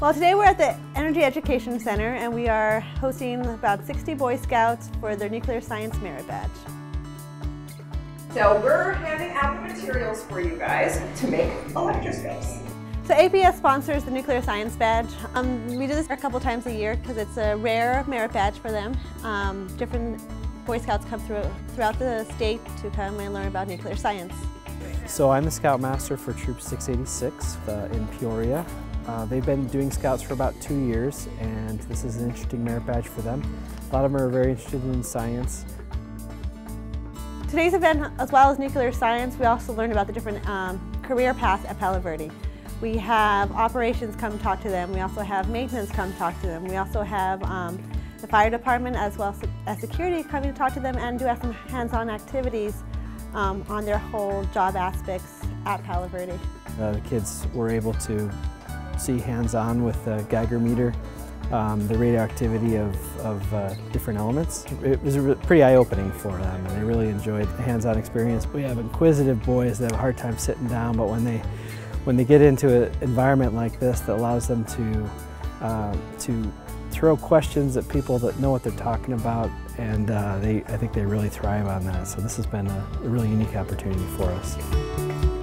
Well, today we're at the Energy Education Center and we are hosting about 60 Boy Scouts for their Nuclear Science Merit Badge. So we're handing out the materials for you guys to make electroscopes. So APS sponsors the Nuclear Science Badge. Um, we do this a couple times a year because it's a rare merit badge for them. Um, different Boy Scouts come through, throughout the state to come and learn about nuclear science. So I'm the Scoutmaster for Troop 686 uh, in Peoria. Uh, they've been doing Scouts for about two years and this is an interesting merit badge for them. A lot of them are very interested in science. Today's event, as well as nuclear science, we also learned about the different um, career paths at Palo Verde. We have operations come talk to them. We also have maintenance come talk to them. We also have um, the fire department as well as security coming to talk to them and do some hands-on activities um, on their whole job aspects at Palo Verde. Uh, the kids were able to see hands-on with the Geiger meter um, the radioactivity of, of uh, different elements. It was pretty eye-opening for them and they really enjoyed the hands-on experience. We have inquisitive boys that have a hard time sitting down but when they when they get into an environment like this that allows them to uh, to throw questions at people that know what they're talking about and uh, they, I think they really thrive on that. So this has been a, a really unique opportunity for us.